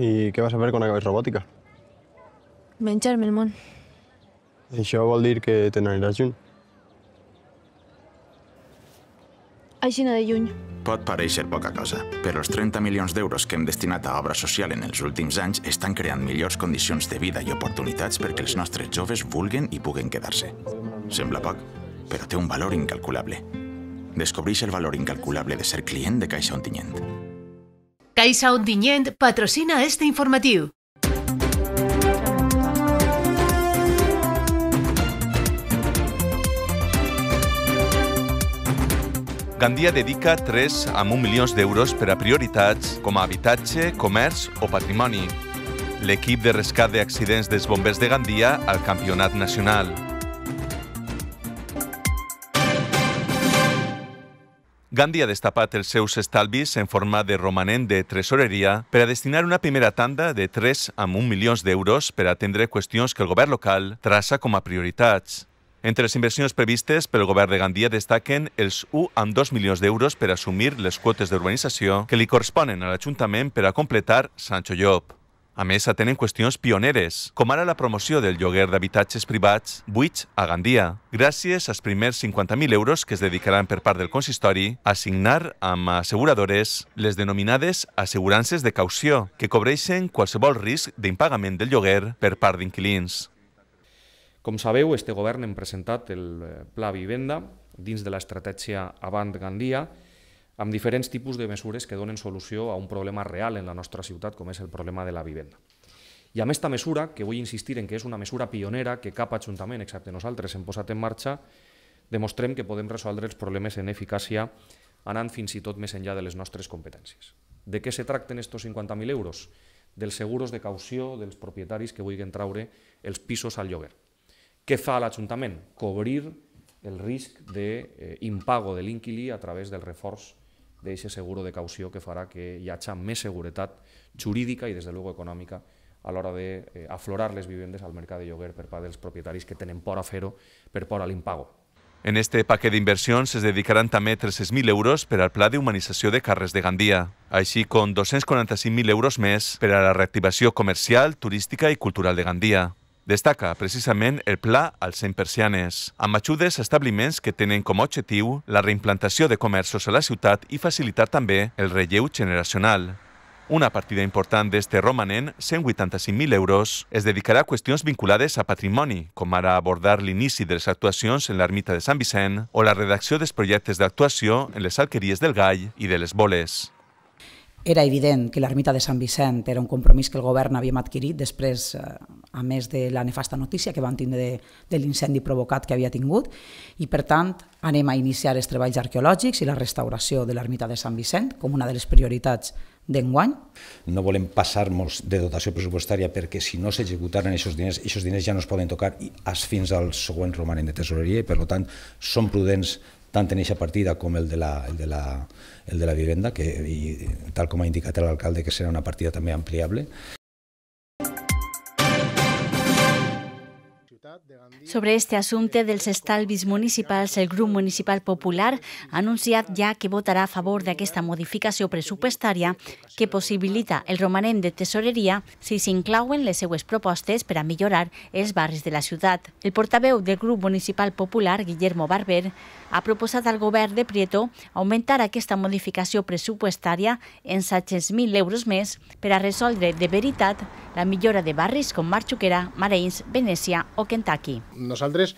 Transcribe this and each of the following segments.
I què vas a fer quan acabes robòtica? Menjar-me el món. Això vol dir que te n'aniràs lluny. Aixina de lluny. Pot pareixer poca cosa, però els 30 milions d'euros que hem destinat a obra social en els últims anys estan creant millors condicions de vida i oportunitats perquè els nostres joves vulguen i puguen quedar-se. Sembla poc, però té un valor incalculable. Descobreix el valor incalculable de ser client de Caixa Ontinyent. Caixa Ontinyent patrocina este informatiu. Gandia dedica 3 a 1 milions d'euros per a prioritats com a habitatge, comerç o patrimoni. L'equip de rescat d'accidents dels bombers de Gandia al campionat nacional. Gandhi ha destapat els seus estalvis en forma de romanent de tresoreria per a destinar una primera tanda de 3 a 1 milions d'euros per a atendre qüestions que el govern local traça com a prioritats. Entre les inversions previstes pel govern de Gandia destaquen els 1,2 milions d'euros per assumir les quotes d'urbanització que li corresponen a l'Ajuntament per a completar Sancho Llop. A més, atenen qüestions pioneres, com ara la promoció del lloguer d'habitatges privats buits a Gandia, gràcies als primers 50.000 euros que es dedicaran per part del consistori a assignar amb asseguradores les denominades assegurances de caució, que cobreixen qualsevol risc d'impagament del lloguer per part d'inquilins. Com sabeu, este govern hem presentat el eh, Pla Vivenda dins de l'estratègia Avant Gandia amb diferents tipus de mesures que donen solució a un problema real en la nostra ciutat, com és el problema de la vivenda. I amb aquesta mesura, que vull insistir en que és una mesura pionera que cap ajuntament, excepte nosaltres, hem posat en marxa, demostrem que podem resoldre els problemes en eficàcia anant fins i tot més enllà de les nostres competències. De què se tracten estos 50.000 euros? Dels seguros de caució dels propietaris que vulguin traure els pisos al lloguer. Què fa l'Ajuntament? Cobrir el risc d'impago de l'inquilí a través del reforç d'aquest seguro de caució que farà que hi hagi més seguretat jurídica i, des de luego, econòmica a l'hora d'aflorar les vivendes al mercat de lloguer per part dels propietaris que tenen por a fer-ho per por a l'impago. En este paquet d'inversions es dedicaran també 300.000 euros per al pla d'humanització de carrers de Gandia, així com 245.000 euros més per a la reactivació comercial, turística i cultural de Gandia. Destaca precisament el pla als 100 persianes, amb ajudes a establiments que tenen com a objectiu la reimplantació de comerços a la ciutat i facilitar també el relleu generacional. Una partida important d'este romanent, 185.000 euros, es dedicarà a qüestions vinculades a patrimoni, com ara abordar l'inici de les actuacions en l'ermita de Sant Vicent o la redacció dels projectes d'actuació en les alqueries del Gall i de les Boles. Era evident que l'ermita de Sant Vicent era un compromís que el govern havíem adquirit després, eh, a més de la nefasta notícia que van tindre de, de l'incendi provocat que havia tingut, i per tant anem a iniciar els treballs arqueològics i la restauració de l'ermita de Sant Vicent com una de les prioritats d'enguany. No volem passar-nos de dotació pressupostària perquè si no s'executaran aquests diners, aquests diners ja no es poden tocar fins al següent romanent de tesoreria i per tant som prudents tant en aquesta partida com el de la, el de la, el de la vivenda, que, i, tal com ha indicat l'alcalde, que serà una partida també ampliable. Sobre este assumpte dels estalvis municipals, el grup municipal popular ha anunciat ja que votarà a favor d'aquesta modificació pressupostària que possibilita el romanent de tesoreria si s'inclauen les seues propostes per a millorar els barris de la ciutat. El portaveu del grup municipal popular, Guillermo Barber, ha proposat al govern de Prieto augmentar aquesta modificació pressupostària en 700.000 euros més per a resoldre de veritat la millora de barris com Marxuquera, Mareins, Venècia o Kentucky. Nosaltres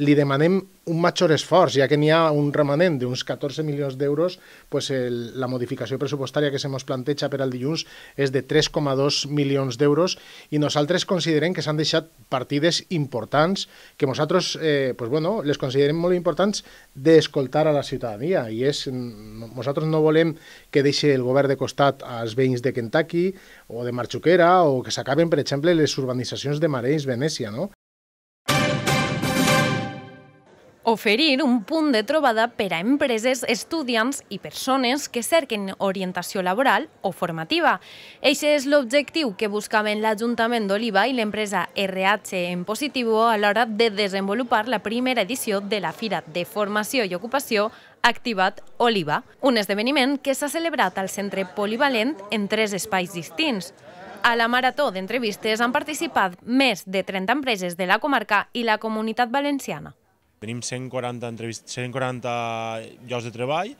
li demanem un major esforç, ja que n'hi ha un remanent d'uns 14 milions d'euros, pues el, la modificació pressupostària que se planteja per al dilluns és de 3,2 milions d'euros i nosaltres considerem que s'han deixat partides importants que nosaltres eh, pues bueno, les considerem molt importants d'escoltar a la ciutadania i és, nosaltres no volem que deixi el govern de costat als veïns de Kentucky o de Marxuquera o que s'acaben, per exemple, les urbanitzacions de Mareins, Venècia, no? Oferir un punt de trobada per a empreses, estudiants i persones que cerquen orientació laboral o formativa. Eixe és l'objectiu que buscaven l'Ajuntament d'Oliva i l'empresa RH en positiu a l'hora de desenvolupar la primera edició de la Fira de Formació i Ocupació Activat Oliva, un esdeveniment que s'ha celebrat al Centre Polivalent en tres espais distints. A la marató d'entrevistes han participat més de 30 empreses de la comarca i la comunitat valenciana. Tenim 140, 140 llocs de treball,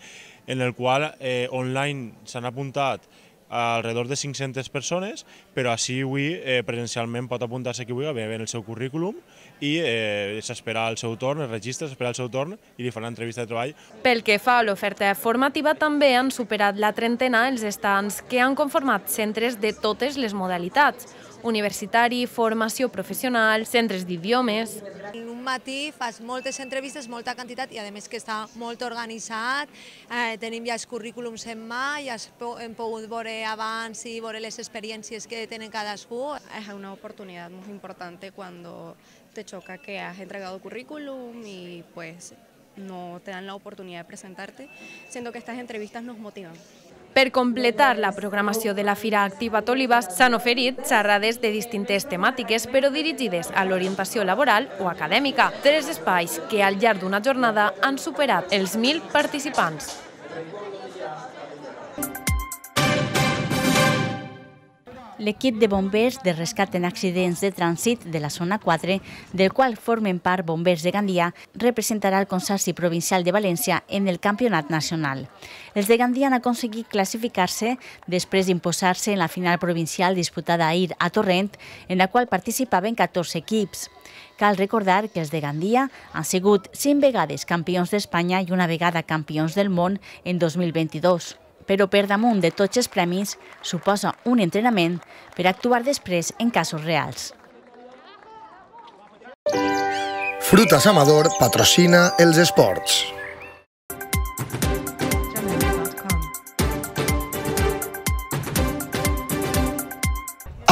en el qual eh, online s'han apuntat alrededor de 500 persones, però així avui eh, presencialment pot apuntar-se qui vulgui, veure el seu currículum i eh, s'espera el seu torn, es registra, s'espera el seu torn i li fan l'entrevista de treball. Pel que fa a l'oferta formativa, també han superat la trentena els estants que han conformat centres de totes les modalitats, universitari, formació professional, centres d'idiomes... En un matí fas moltes entrevistes, molta quantitat i a més que està molt organitzat, eh, tenim ja els currículums en mà, ja hem pogut veure abans i veure les experiències que tenen cadascú. Es una oportunidad muy importante cuando te choca que has entregado currículum y pues no te dan la oportunidad de presentarte, siendo que estas entrevistas nos motivan. Per completar la programació de la Fira Activa Tolivas s'han oferit xerrades de distintes temàtiques, però dirigides a l'orientació laboral o acadèmica. Tres espais que al llarg d'una jornada han superat els 1.000 participants. L'equip de bombers de rescat en accidents de trànsit de la zona 4, del qual formen part bombers de Gandia, representarà el Consorci Provincial de València en el campionat nacional. Els de Gandia han aconseguit classificar-se després d'imposar-se en la final provincial disputada ahir a Torrent, en la qual participaven 14 equips. Cal recordar que els de Gandia han sigut 5 vegades campions d'Espanya i una vegada campions del món en 2022 però per damunt de tots els premis suposa un entrenament per actuar després en casos reals. Frutas Amador patrocina els esports.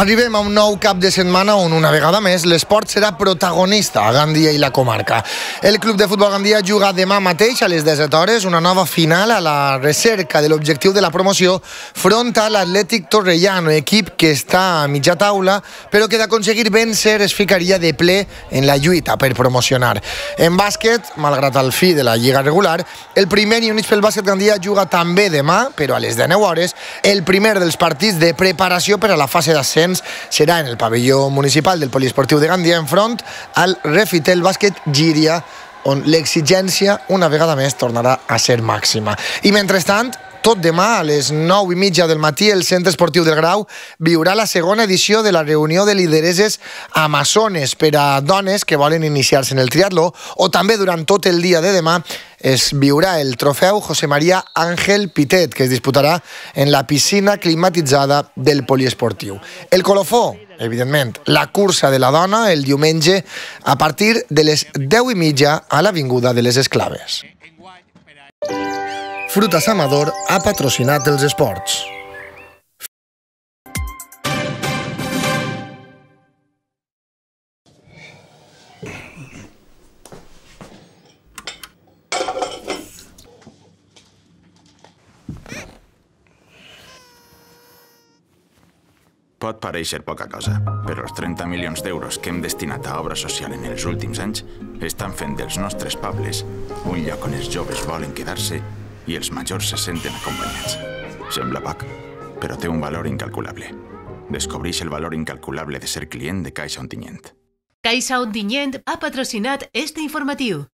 Arribem a un nou cap de setmana on una vegada més l'esport serà protagonista a Gandia i la comarca. El Club de Futbol Gandia juga demà mateix a les 17 hores una nova final a la recerca de l'objectiu de la promoció front a l'Atlètic Torrellano, equip que està a mitja taula però que d'aconseguir vèncer es ficaria de ple en la lluita per promocionar. En bàsquet, malgrat el fi de la lliga regular, el primer i Units pel Bàsquet Gandia juga també demà, però a les 19 hores, el primer dels partits de preparació per a la fase d'ascens ascens serà en el pavelló municipal del Poliesportiu de Gandia enfront al Refitel Bàsquet Gíria on l'exigència una vegada més tornarà a ser màxima. I mentrestant, tot demà, a les 9 i mitja del matí, el Centre Esportiu del Grau viurà la segona edició de la reunió de lidereses amazones per a dones que volen iniciar-se en el triatló o també durant tot el dia de demà es viurà el trofeu José María Ángel Pitet, que es disputarà en la piscina climatitzada del poliesportiu. El colofó, evidentment, la cursa de la dona el diumenge a partir de les 10 i mitja a l'Avinguda de les Esclaves. Frutas Amador ha patrocinat els esports. Pot pareixer poca cosa, però els 30 milions d'euros que hem destinat a obra social en els últims anys estan fent dels nostres pobles un lloc on els joves volen quedar-se i els majors se senten acompanyats. Sembla poc, però té un valor incalculable. Descobreix el valor incalculable de ser client de Caixa Ontinyent. Caixa Ontinyent ha patrocinat este informatiu.